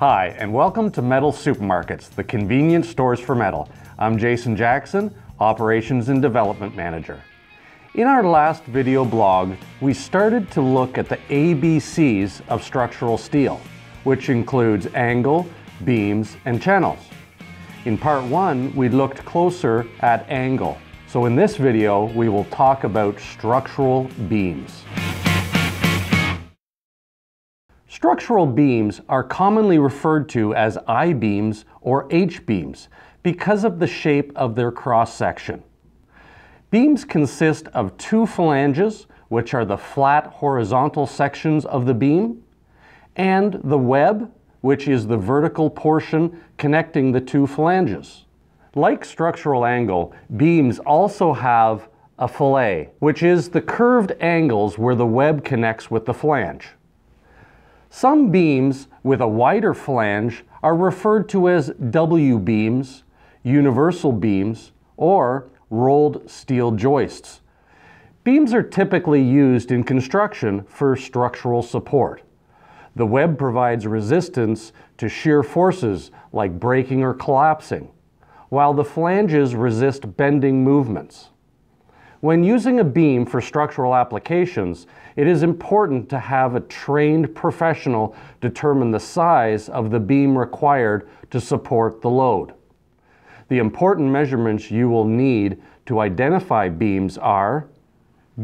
Hi, and welcome to Metal Supermarkets, the convenience stores for metal. I'm Jason Jackson, Operations and Development Manager. In our last video blog, we started to look at the ABCs of structural steel, which includes angle, beams, and channels. In part one, we looked closer at angle. So in this video, we will talk about structural beams. Structural beams are commonly referred to as I-beams or H-beams because of the shape of their cross-section. Beams consist of two flanges, which are the flat horizontal sections of the beam, and the web, which is the vertical portion connecting the two flanges. Like structural angle, beams also have a fillet, which is the curved angles where the web connects with the flange. Some beams with a wider flange are referred to as W-beams, universal beams, or rolled steel joists. Beams are typically used in construction for structural support. The web provides resistance to shear forces like breaking or collapsing, while the flanges resist bending movements. When using a beam for structural applications, it is important to have a trained professional determine the size of the beam required to support the load. The important measurements you will need to identify beams are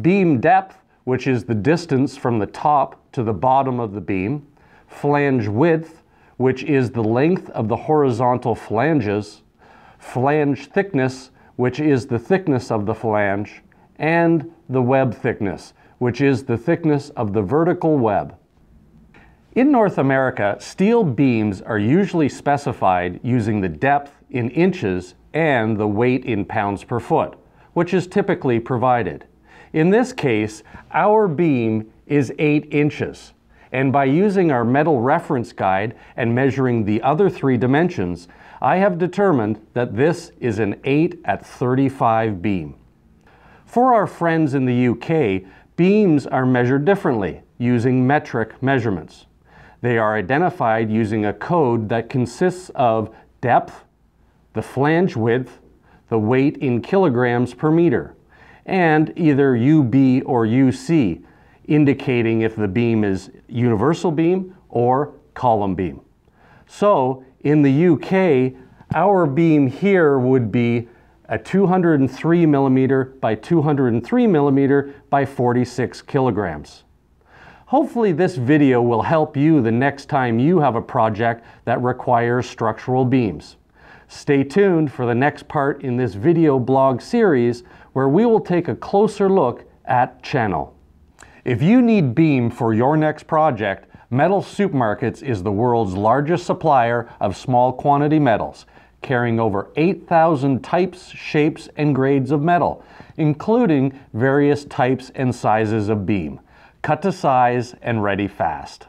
beam depth, which is the distance from the top to the bottom of the beam, flange width, which is the length of the horizontal flanges, flange thickness, which is the thickness of the flange, and the web thickness, which is the thickness of the vertical web. In North America, steel beams are usually specified using the depth in inches and the weight in pounds per foot, which is typically provided. In this case, our beam is 8 inches, and by using our metal reference guide and measuring the other three dimensions, I have determined that this is an 8 at 35 beam. For our friends in the UK, beams are measured differently using metric measurements. They are identified using a code that consists of depth, the flange width, the weight in kilograms per meter, and either UB or UC, indicating if the beam is universal beam or column beam. So in the UK, our beam here would be a 203 millimeter by 203 millimeter by 46 kilograms. Hopefully this video will help you the next time you have a project that requires structural beams. Stay tuned for the next part in this video blog series where we will take a closer look at channel. If you need beam for your next project, Metal Supermarkets is the world's largest supplier of small quantity metals carrying over 8,000 types, shapes, and grades of metal, including various types and sizes of beam, cut to size and ready fast.